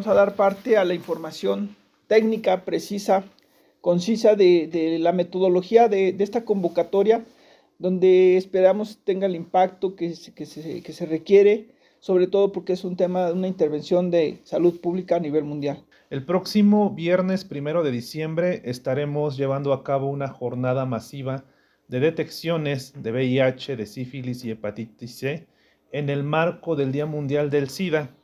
Vamos a dar parte a la información técnica, precisa, concisa de, la metodología de, esta convocatoria, donde esperamos tenga el impacto que que se requiere, sobre todo porque es un tema de una intervención de salud pública a nivel mundial. El próximo viernes primero de diciembre estaremos llevando a cabo una jornada masiva de detecciones de VIH, de sífilis y hepatitis C en el marco del Día Mundial del SIDA,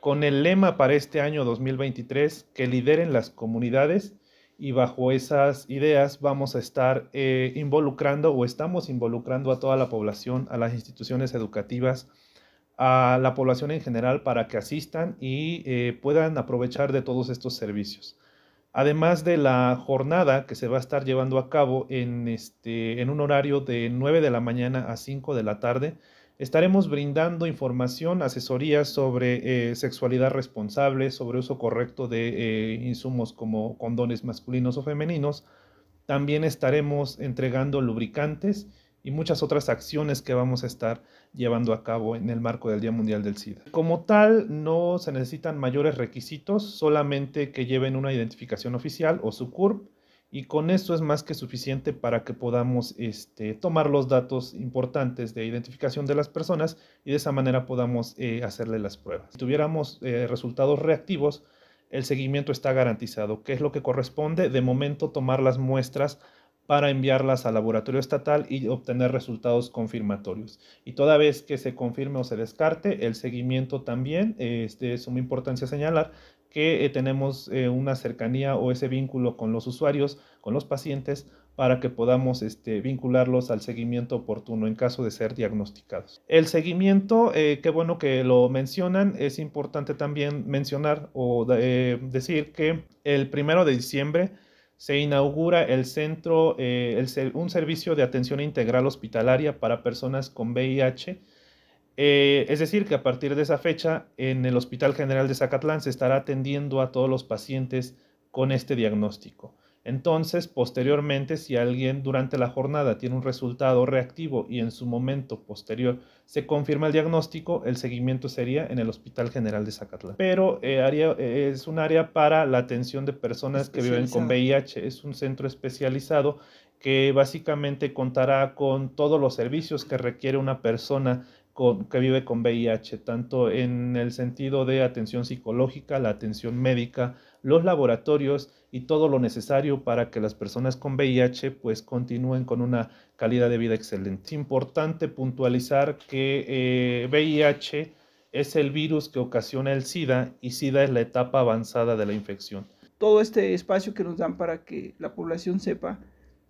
con el lema para este año 2023 que lideren las comunidades y bajo esas ideas vamos a estar eh, involucrando o estamos involucrando a toda la población, a las instituciones educativas, a la población en general para que asistan y eh, puedan aprovechar de todos estos servicios. Además de la jornada que se va a estar llevando a cabo en, este, en un horario de 9 de la mañana a 5 de la tarde, estaremos brindando información, asesorías sobre eh, sexualidad responsable, sobre uso correcto de eh, insumos como condones masculinos o femeninos. También estaremos entregando lubricantes y muchas otras acciones que vamos a estar llevando a cabo en el marco del Día Mundial del SIDA. Como tal, no se necesitan mayores requisitos, solamente que lleven una identificación oficial o su CURP, y con eso es más que suficiente para que podamos este, tomar los datos importantes de identificación de las personas y de esa manera podamos eh, hacerle las pruebas. Si tuviéramos eh, resultados reactivos, el seguimiento está garantizado. ¿Qué es lo que corresponde? De momento tomar las muestras para enviarlas al laboratorio estatal y obtener resultados confirmatorios. Y toda vez que se confirme o se descarte, el seguimiento también, este, es una importancia señalar que eh, tenemos eh, una cercanía o ese vínculo con los usuarios, con los pacientes, para que podamos este, vincularlos al seguimiento oportuno en caso de ser diagnosticados. El seguimiento, eh, qué bueno que lo mencionan, es importante también mencionar o decir que el primero de diciembre se inaugura el centro, un servicio de atención integral hospitalaria para personas con VIH. Eh, es decir, que a partir de esa fecha, en el Hospital General de Zacatlán se estará atendiendo a todos los pacientes con este diagnóstico. Entonces, posteriormente, si alguien durante la jornada tiene un resultado reactivo y en su momento posterior se confirma el diagnóstico, el seguimiento sería en el Hospital General de Zacatlán. Pero eh, eh, es un área para la atención de personas que viven con VIH, es un centro especializado que básicamente contará con todos los servicios que requiere una persona que vive con VIH, tanto en el sentido de atención psicológica, la atención médica, los laboratorios y todo lo necesario para que las personas con VIH pues continúen con una calidad de vida excelente. Es importante puntualizar que VIH eh, es el virus que ocasiona el SIDA y SIDA es la etapa avanzada de la infección. Todo este espacio que nos dan para que la población sepa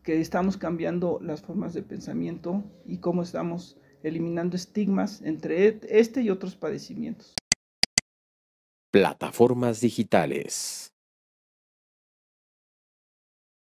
que estamos cambiando las formas de pensamiento y cómo estamos eliminando estigmas entre este y otros padecimientos. Plataformas digitales.